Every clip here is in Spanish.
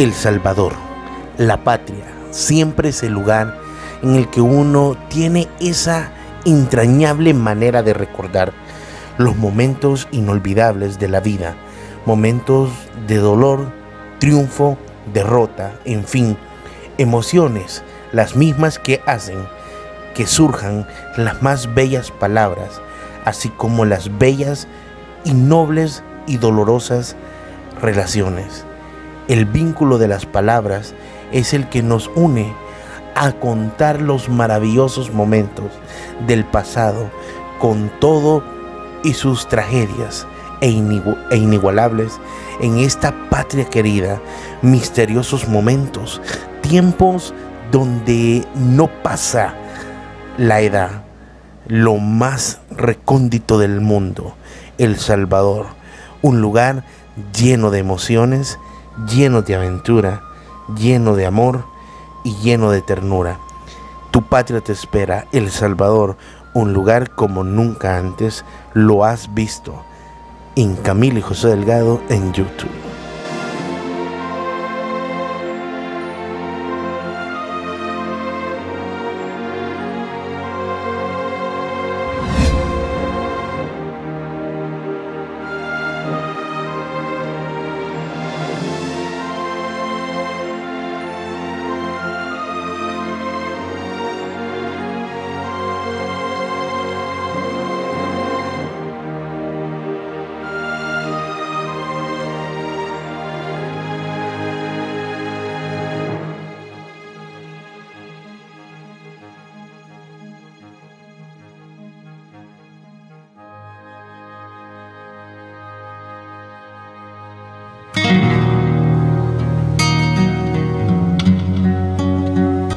El Salvador, la patria, siempre es el lugar en el que uno tiene esa entrañable manera de recordar los momentos inolvidables de la vida, momentos de dolor, triunfo, derrota, en fin, emociones, las mismas que hacen que surjan las más bellas palabras, así como las bellas y nobles y dolorosas relaciones. El vínculo de las palabras es el que nos une a contar los maravillosos momentos del pasado con todo y sus tragedias e, e, inigualables en esta patria querida, misteriosos momentos, tiempos donde no pasa la edad, lo más recóndito del mundo, El Salvador, un lugar lleno de emociones, lleno de aventura, lleno de amor y lleno de ternura. Tu patria te espera, El Salvador, un lugar como nunca antes lo has visto. En Camilo y José Delgado en YouTube.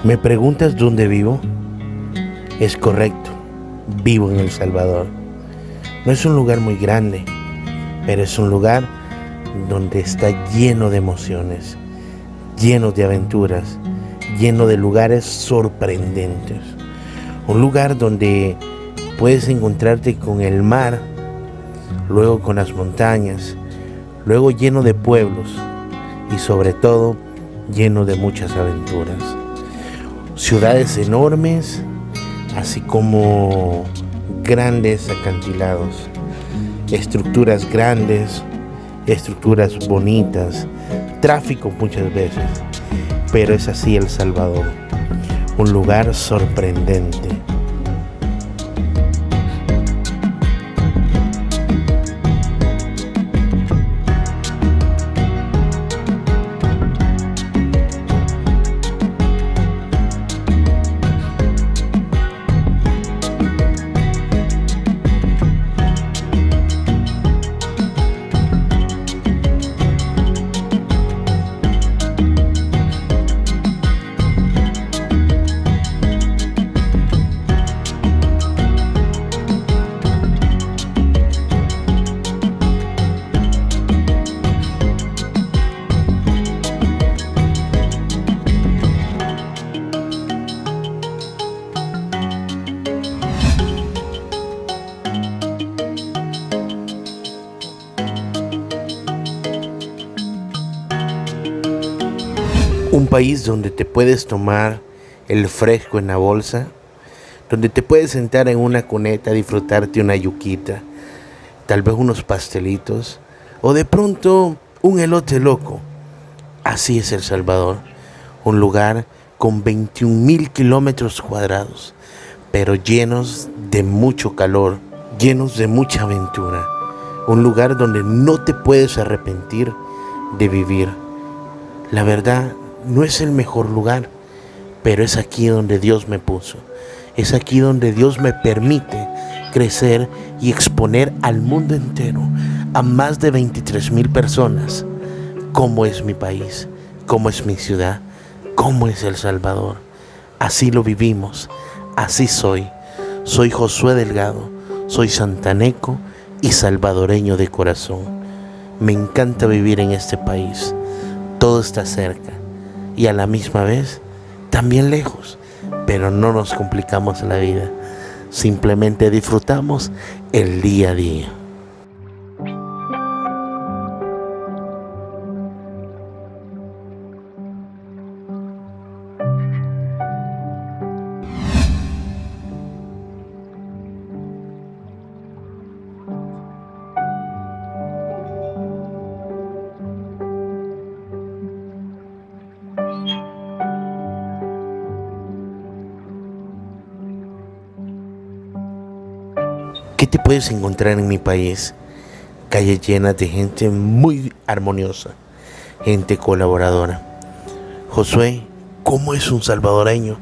¿Me preguntas dónde vivo? Es correcto, vivo en El Salvador. No es un lugar muy grande, pero es un lugar donde está lleno de emociones, lleno de aventuras, lleno de lugares sorprendentes. Un lugar donde puedes encontrarte con el mar, luego con las montañas, luego lleno de pueblos y sobre todo lleno de muchas aventuras ciudades enormes, así como grandes acantilados, estructuras grandes, estructuras bonitas, tráfico muchas veces, pero es así El Salvador, un lugar sorprendente Un país donde te puedes tomar el fresco en la bolsa, donde te puedes sentar en una cuneta a disfrutarte una yuquita, tal vez unos pastelitos o de pronto un elote loco. Así es El Salvador, un lugar con 21 mil kilómetros cuadrados, pero llenos de mucho calor, llenos de mucha aventura. Un lugar donde no te puedes arrepentir de vivir. La verdad, no es el mejor lugar, pero es aquí donde Dios me puso. Es aquí donde Dios me permite crecer y exponer al mundo entero, a más de 23 mil personas, cómo es mi país, cómo es mi ciudad, cómo es El Salvador. Así lo vivimos, así soy. Soy Josué Delgado, soy santaneco y salvadoreño de corazón. Me encanta vivir en este país. Todo está cerca y a la misma vez también lejos, pero no nos complicamos la vida, simplemente disfrutamos el día a día. Puedes encontrar en mi país? Calles llenas de gente muy armoniosa, gente colaboradora. Josué, ¿cómo es un salvadoreño?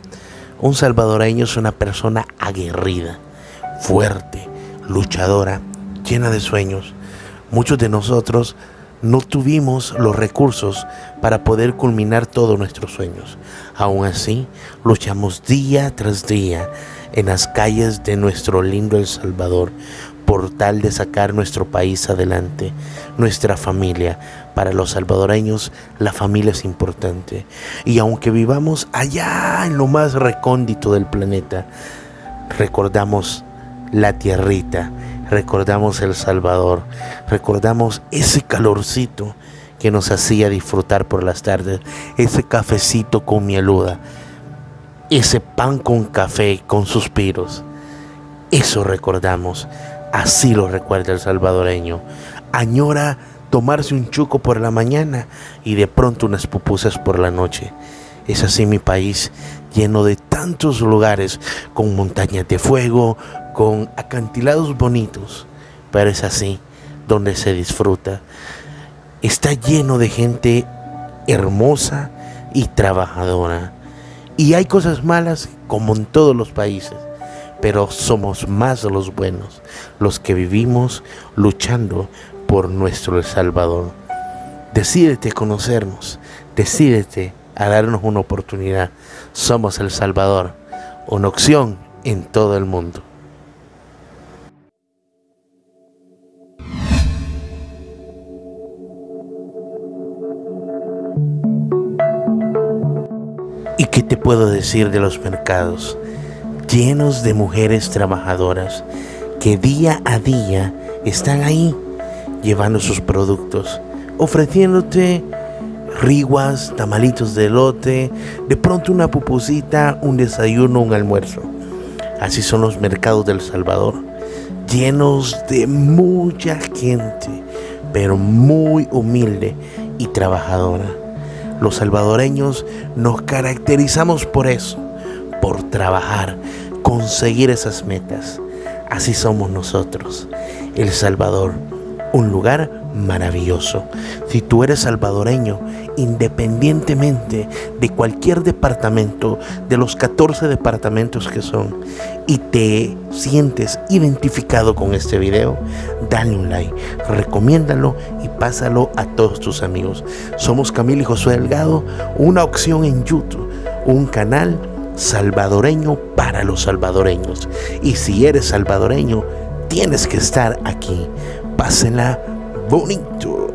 Un salvadoreño es una persona aguerrida, fuerte, luchadora, llena de sueños. Muchos de nosotros no tuvimos los recursos para poder culminar todos nuestros sueños. Aún así, luchamos día tras día en las calles de nuestro lindo El Salvador por tal de sacar nuestro país adelante, nuestra familia. Para los salvadoreños la familia es importante. Y aunque vivamos allá en lo más recóndito del planeta, recordamos la tierrita, recordamos El Salvador, recordamos ese calorcito que nos hacía disfrutar por las tardes, ese cafecito con mieluda, ese pan con café, con suspiros. Eso recordamos, así lo recuerda el salvadoreño. Añora tomarse un chuco por la mañana y de pronto unas pupusas por la noche. Es así mi país, lleno de tantos lugares, con montañas de fuego, con acantilados bonitos, pero es así donde se disfruta. Está lleno de gente hermosa y trabajadora. Y hay cosas malas como en todos los países, pero somos más los buenos, los que vivimos luchando por nuestro Salvador. Decídete conocernos, decídete a darnos una oportunidad. Somos El Salvador, una opción en todo el mundo. Puedo decir de los mercados? Llenos de mujeres trabajadoras que día a día están ahí llevando sus productos, ofreciéndote riguas, tamalitos de lote, de pronto una pupusita, un desayuno, un almuerzo. Así son los mercados del Salvador, llenos de mucha gente, pero muy humilde y trabajadora. Los salvadoreños nos caracterizamos por eso, por trabajar, conseguir esas metas. Así somos nosotros. El Salvador, un lugar maravilloso. Si tú eres salvadoreño, independientemente de cualquier departamento, de los 14 departamentos que son, y te sientes identificado con este video, dale un like, recomiéndalo y pásalo a todos tus amigos. Somos Camilo y Josué Delgado, una opción en YouTube, un canal salvadoreño para los salvadoreños. Y si eres salvadoreño, tienes que estar aquí. Pásenla bonito.